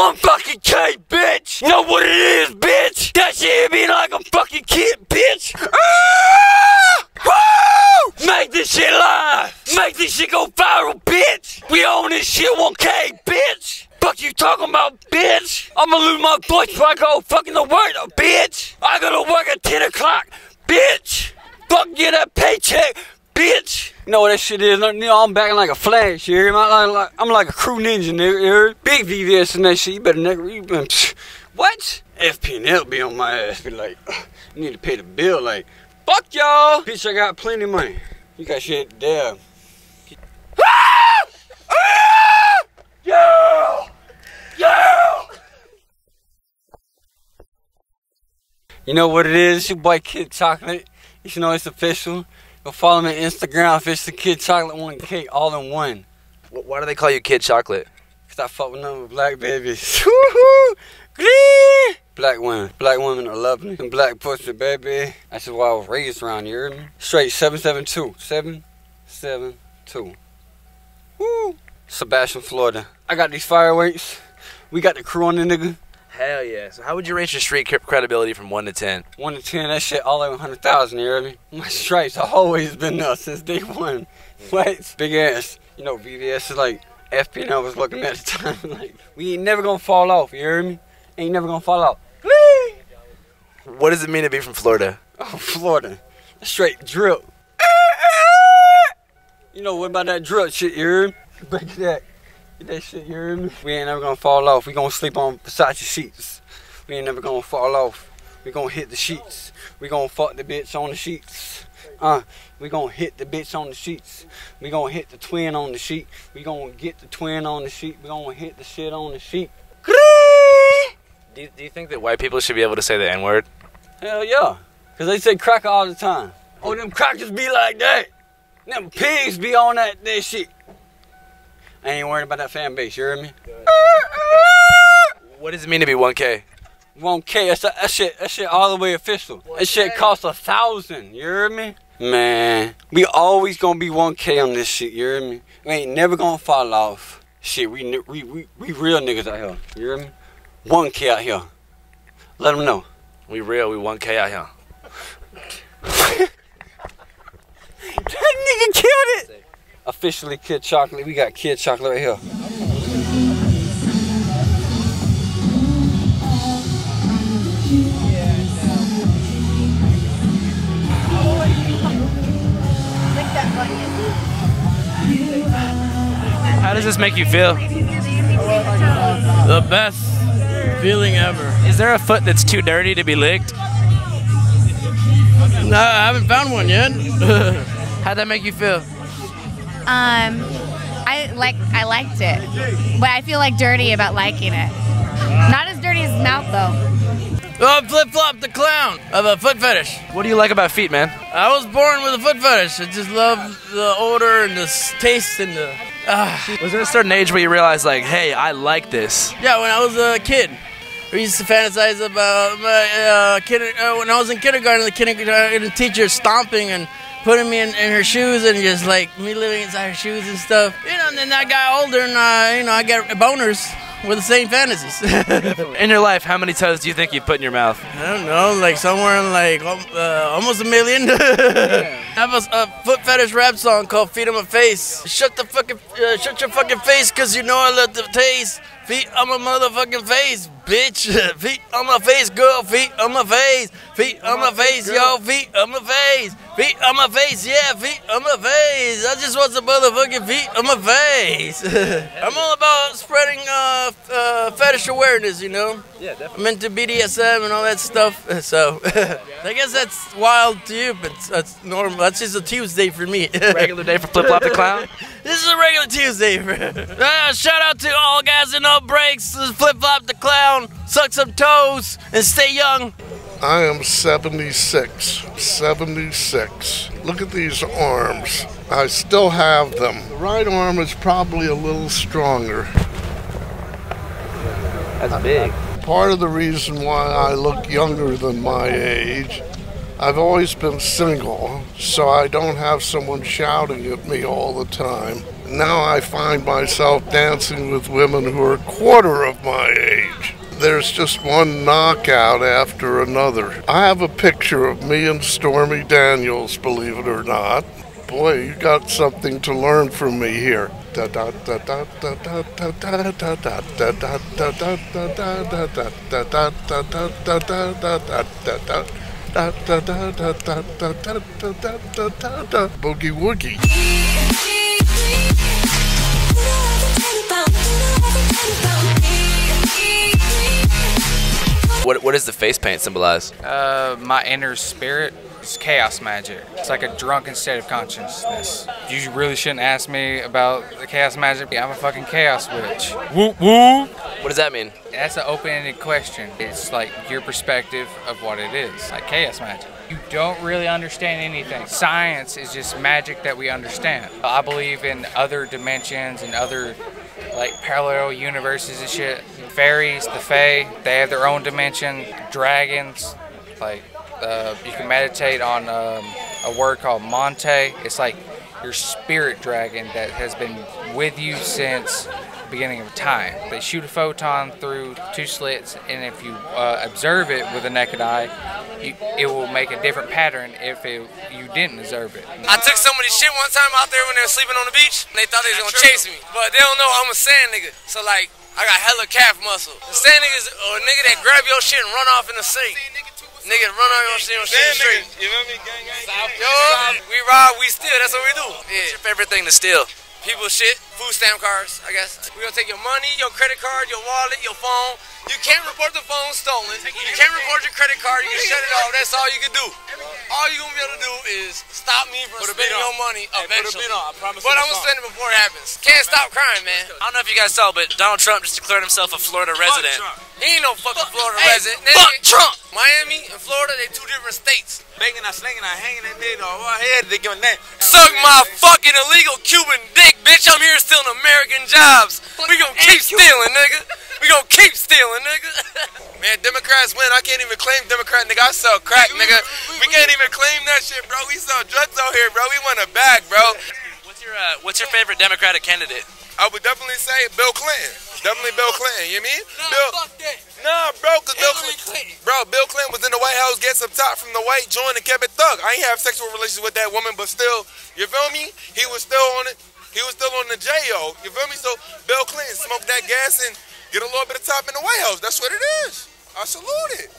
one fucking K, bitch. You know what it is, bitch? That shit hit me like a fucking kid, bitch. Ah! Woo! Make this shit live. Make this shit go viral, bitch. We own this shit 1K, bitch. Fuck you talking about, bitch? I'ma lose my voice before I go fucking to work, bitch. I gotta work at 10 o'clock, bitch. Fuck get that paycheck, bitch. You know what that shit is? You know, I'm backing like a flash here. I'm like, I'm like a crew ninja, nigga. Big VVS and that shit. You better never. You what? FP&L be on my ass. Be like, you need to pay the bill. Like, fuck y'all. Bitch, I got plenty of money. You got shit there. Ah! You know what it is? It's your boy Kid Chocolate. You know it's official. Go follow me on Instagram, the Kid Chocolate 1K, all in one. Why do they call you Kid Chocolate? Cause I fuck with but black babies. Black women. Black women are lovely. And black pussy, baby. That's just why I was raised around here. Straight 772. 772. Woo! Sebastian, Florida. I got these fireworks. We got the crew on the nigga. Hell yeah. So how would you rate your street credibility from 1 to 10? 1 to 10, that shit all over 100,000, you hear me? My stripes have always been up since day one. What? Big ass. You know, VVS is like, FP&L was looking at the time, like, we ain't never gonna fall off, you hear me? Ain't never gonna fall off. What does it mean to be from Florida? Oh, Florida. Straight drill. You know, what about that drip shit, you hear me? Break that. Get that shit, you hear me? We ain't never gonna fall off. We gonna sleep on Versace sheets. We ain't never gonna fall off. We gonna hit the sheets. We gonna fuck the bitch on the sheets. Uh, we gonna hit the bitch on the sheets. We gonna hit the twin on the sheet. We gonna get the twin on the sheet. We gonna hit the shit on the sheet. Do you, do you think that white people should be able to say the N word? Hell yeah. Cause they say cracker all the time. Oh, them crackers be like that. Them pigs be on that, that shit. I ain't worried about that fan base, you hear me? What does it mean to be 1K? 1K, that's, that shit, that shit all the way official. That shit costs a thousand, you hear me? Man, we always gonna be 1K on this shit, you hear me? We ain't never gonna fall off. Shit, we, we, we, we real niggas out here, you heard me? 1K out here. Let them know. We real, we 1K out here. That nigga killed it! Officially Kid Chocolate. We got Kid Chocolate right here. How does this make you feel? The best feeling ever. Is there a foot that's too dirty to be licked? No, I haven't found one yet. How'd that make you feel? Um, I like I liked it, but I feel like dirty about liking it. Not as dirty as mouth though. Oh, Flip Flop the clown of a foot fetish. What do you like about feet, man? I was born with a foot fetish. I just love the odor and the taste and the. Ah. Was there a certain age where you realized, like, hey, I like this? Yeah, when I was a kid, we used to fantasize about my uh, kid. Uh, when I was in kindergarten, the kindergarten teacher stomping and putting me in, in her shoes and just like me living inside her shoes and stuff. You know, and then I got older and uh, you know I got boners with the same fantasies. In your life, how many toes do you think you've put in your mouth? I don't know, like somewhere in like um, uh, almost a million. I have a, a foot fetish rap song called "Feet on My Face." Shut the fucking, uh, shut your fucking face, cause you know I love the taste. Feet on my motherfucking face, bitch. Feet on my face, girl. Feet on my face. Feet on my face, yo. Feet on my face. Feet on my face, yeah. Feet on my face. I just want some motherfucking feet on my face. I'm all about spreading uh, uh, fetish awareness, you know. Yeah, definitely. I'm into BDSM and all that stuff. So I guess that's wild to you, but that's normal. That's just a Tuesday for me. Regular day for Flip Flop the Clown? This is a regular Tuesday. For, uh, shout out to All Gas No Brakes. This is Flip Flop the Clown. Suck some toes and stay young. I am 76. 76. Look at these arms. I still have them. The right arm is probably a little stronger. That's big. Part of the reason why I look younger than my age, I've always been single, so I don't have someone shouting at me all the time. Now I find myself dancing with women who are a quarter of my age. There's just one knockout after another. I have a picture of me and Stormy Daniels, believe it or not. Boy, you got something to learn from me here. Boogie woogie. What what does the face paint symbolize? Uh, my inner spirit is chaos magic. It's like a drunken state of consciousness. You really shouldn't ask me about the chaos magic. I'm a fucking chaos witch. Woo woo. What does that mean? That's an open-ended question. It's like your perspective of what it is, like chaos magic. You don't really understand anything. Science is just magic that we understand. I believe in other dimensions and other like parallel universes and shit. Fairies, the Fae, they have their own dimension. Dragons, like uh, you can meditate on um, a word called Monte. It's like your spirit dragon that has been with you since the beginning of time. They shoot a photon through two slits, and if you uh, observe it with a naked eye, you, it will make a different pattern if it, you didn't observe it. I took somebody's shit one time out there when they were sleeping on the beach. And they thought they was gonna chase me, but they don't know I'm a sand nigga. So like, I got hella calf muscle. The sand nigga is a nigga that grab your shit and run off in the sea. Nigga run on your shit on shit the street. You know me? Gang, gang. Yo, we rob, we steal. That's what we do. What's your favorite thing to steal? People's shit, food stamp cards, I guess. We gonna take your money, your credit card, your wallet, your phone. You can't report the phone stolen. You can't report your credit card. You can shut it off. That's all you can do. All you gonna be able to do is stop me from Put a spending your money Hey, put a eventually. bid on. I promise But I'm gonna song. spend it before it happens. Can't stop crying, man. I don't know if you guys saw, but Donald Trump just declared himself a Florida resident. Trump. He ain't no fucking Florida Hey, resident. fuck Nigga, Trump! Miami and Florida, they two different states. Banging, I slinging, I hanging that nigga on my head. They give a name. Suck my fucking illegal Cuban dick, bitch. I'm here stealing American jobs. We gonna keep stealing, nigga. We gonna keep stealing, nigga. Man, Democrats win. I can't even claim Democrat, nigga. I sell crack, nigga. We can't even claim that shit, bro. We sell drugs out here, bro. We want a bag, bro. What's your uh, What's your favorite Democratic candidate? I would definitely say Bill Clinton. Definitely Bill Clinton. You mean? Bill. fuck that. Nah, bro, cause Bill Clinton, Clinton. bro, Bill Clinton was in the White House, get some top from the white joint and kept it thug. I ain't have sexual relations with that woman, but still, you feel me? He was still on it. He was still on the J.O. You feel me? So Bill Clinton smoked that gas and get a little bit of top in the White House. That's what it is. I salute it.